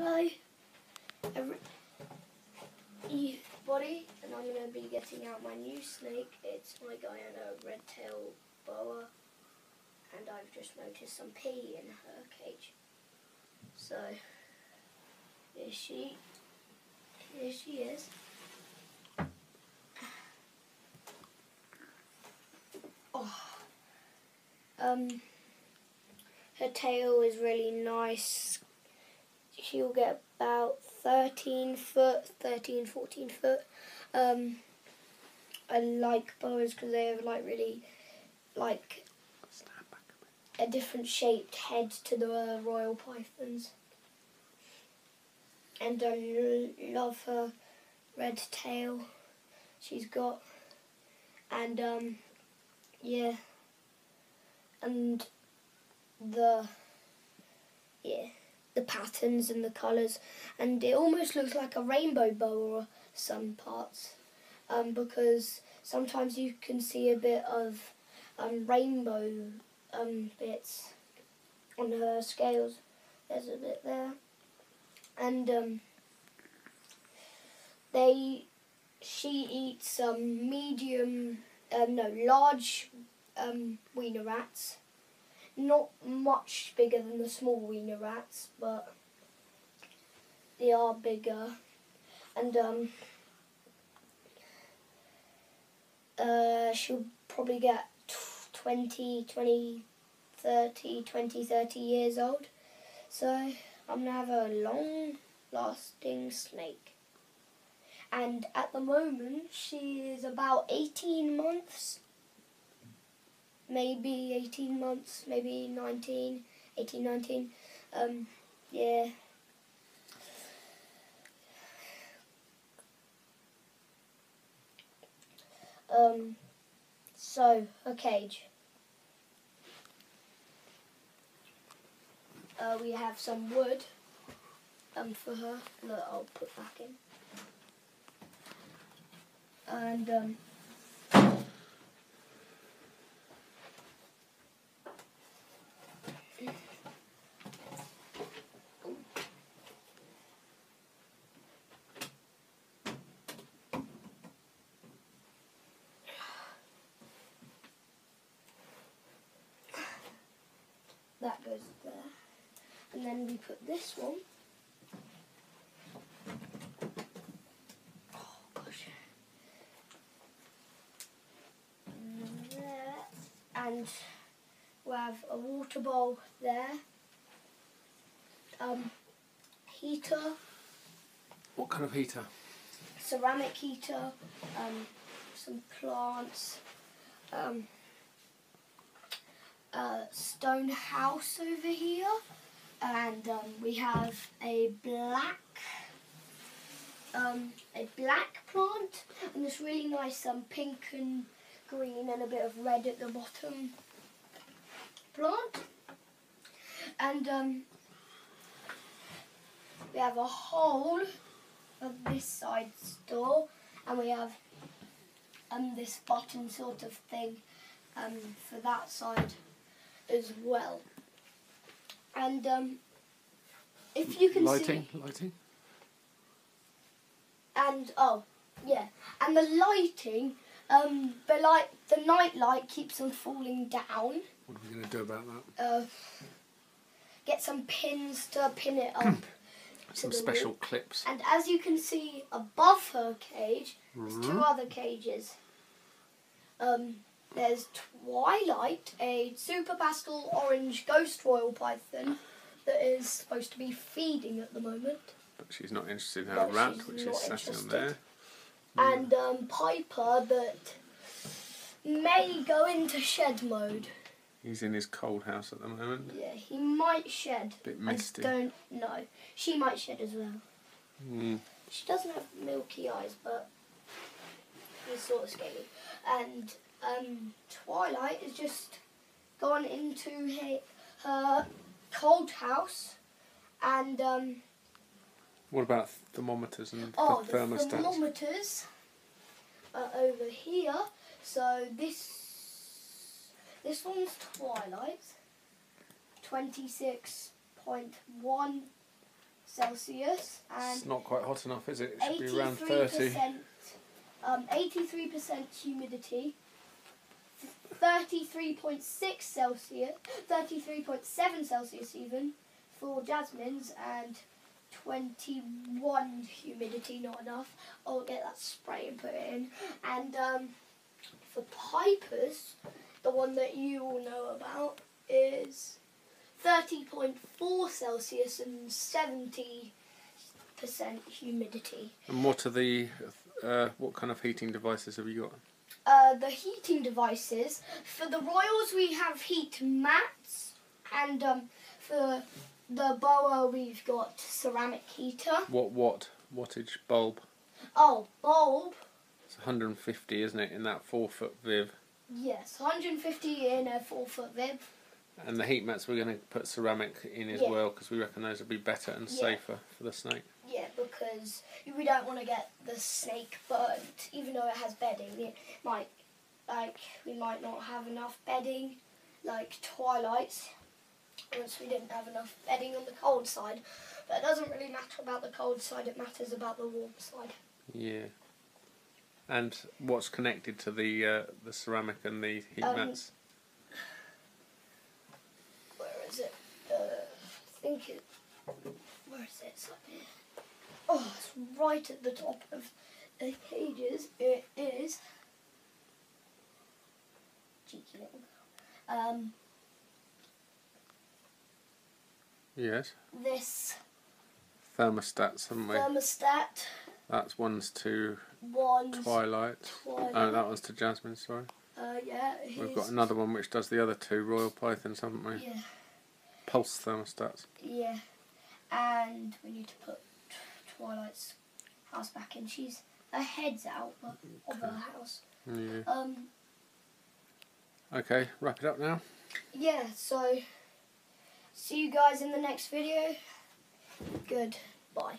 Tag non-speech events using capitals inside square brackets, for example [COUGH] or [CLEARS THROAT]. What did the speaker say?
Hello, everybody, and I'm going to be getting out my new snake. It's my Guyana red tail boa, and I've just noticed some pee in her cage. So, here she, here she is. Oh. Um, her tail is really nice. She'll get about 13 foot, 13, 14 foot. Um, I like boas because they have like really, like a different shaped head to the uh, royal pythons. And I love her red tail she's got. And um, yeah. And the yeah the patterns and the colours and it almost looks like a rainbow boa some parts um, because sometimes you can see a bit of um, rainbow um, bits on her scales. There's a bit there. And um, they she eats um, medium um, no large um, weaner rats not much bigger than the small weaner rats, but they are bigger. And um, uh, she'll probably get 20, 20, 30, 20, 30 years old. So I'm going to have a long lasting snake. And at the moment, she is about 18 months maybe 18 months, maybe 19, 18, 19. Um, yeah. Um, so, a cage. Uh, we have some wood um, for her that I'll put back in. And um, that goes there. And then we put this one. Oh gosh. And there. And we have a water bowl there. Um, heater. What kind of heater? Ceramic heater. Um, some plants. Um, a stone house over here. And um, we have a black um, a black plant. And this really nice um, pink and green and a bit of red at the bottom plant. And um, we have a hole of this side door and we have um, this button sort of thing um, for that side as well. And um, if you can lighting, see, lighting. Lighting. And oh, yeah, and the lighting, um, the light, the night light keeps on falling down. What are we going to do about that? Uh, get some pins to pin it up. [CLEARS THROAT] some special wall. clips. And as you can see above her cage, there's two Mhm. other cages. Um, there's Twilight, a super pastel orange ghost royal python that is supposed to be feeding at the moment. But she's not interested in her But rat, which is sitting on there. And um, Piper that may go into shed mode. He's in his cold house at the moment. Yeah, he might shed. Bit misty. I don't know. She might shed as well. Mm. She doesn't have milky eyes, but he's sort of scaly. And um, Twilight has just gone into he- her cold house, and um, What about thermometers and oh, the the thermostats? thermometers are over here. So this this one's Twilight, twenty six point one Celsius and It's not quite hot enough, is it? It should be around 30. um, eighty-three percent humidity, thirty-three point six Celsius, thirty-three point seven Celsius even for Jasmine's, and twenty-one humidity. Not enough. I'll get that spray and put it in. And um, for Piper's, the one that you all know about is thirty point four Celsius and seventy percent humidity. And what are the. Uh, what kind of heating devices have you got? Uh, the heating devices for the Royals we have heat mats, and um, for the Boa we've got ceramic heater. What watt wattage bulb? Oh, bulb. It's 150, isn't it, in that 4 foot Viv? Yes, 150 in a four foot Viv. And the heat mats we're going to put ceramic in as Yeah. well because we reckon those will be better and Yeah. safer for the snake. Yeah, because we don't want to get the snake burnt, even though it has bedding. It might, like, we might not have enough bedding, like Twilight's. Once we didn't have enough bedding on the cold side, but it doesn't really matter about the cold side. It matters about the warm side. Yeah. And what's connected to the uh, the ceramic and the heat Um, mats? Where is it? Uh, I think it. Where is it? It's up. Oh, it's right at the top of the pages. It is. Cheeky little. Um, Yes. this thermostat haven't we? thermostat That's one's to one. Twilight. Twilight. Oh, that one's to Jasmine, sorry. Uh, yeah. We've got another one which does the other two Royal Pythons, haven't we? Yeah. Pulse thermostats. Yeah. And we need to put Twilight's house back in. She's her head's out but of her house. Yeah. Um. Okay, wrap it up now. Yeah. So. See you guys in the next video. Goodbye.